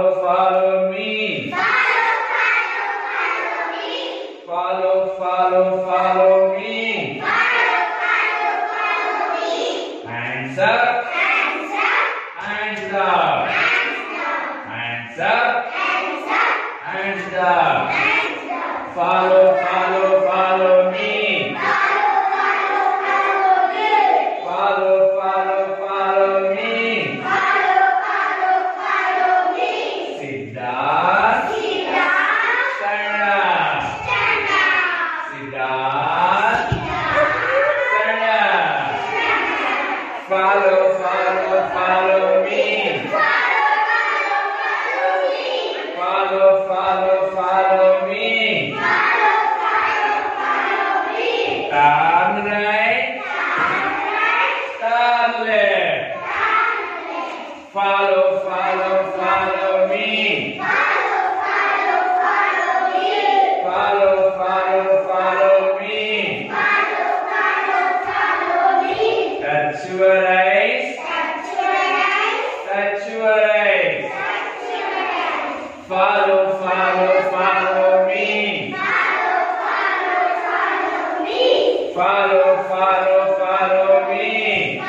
Follow, follow me. Follow, follow, follow me. Follow, follow, follow me. Follow, follow, follow me. Hands up. Hands up. Hands up. Hands down. Hands up. Hands up. Follow, follow, follow. Siddharth. Stand follow, follow. Follow, Touch your eyes. Touch your eyes. Follow, follow, follow follow me. Follow, follow, follow me.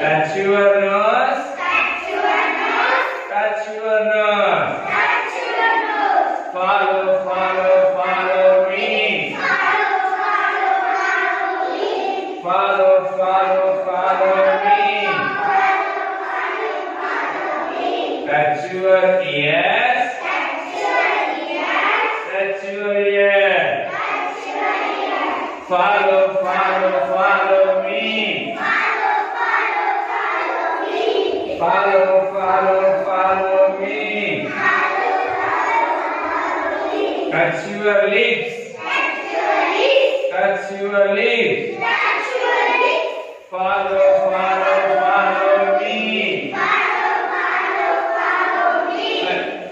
Touch your nose. Touch your nose. Follow, follow, follow Follow, follow, follow me. Your. Touch your ears. Follow, follow, follow me. Follow, follow, follow me. Your lips. Touch your lips. Follow,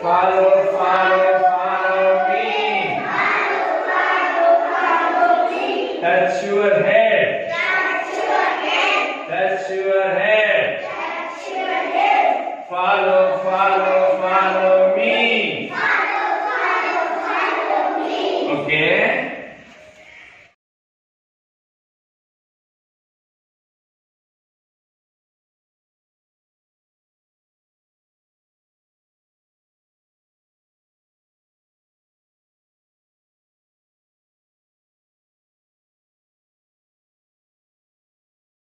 Follow, follow, follow me. That's your head. Your head. Your head. Follow, follow.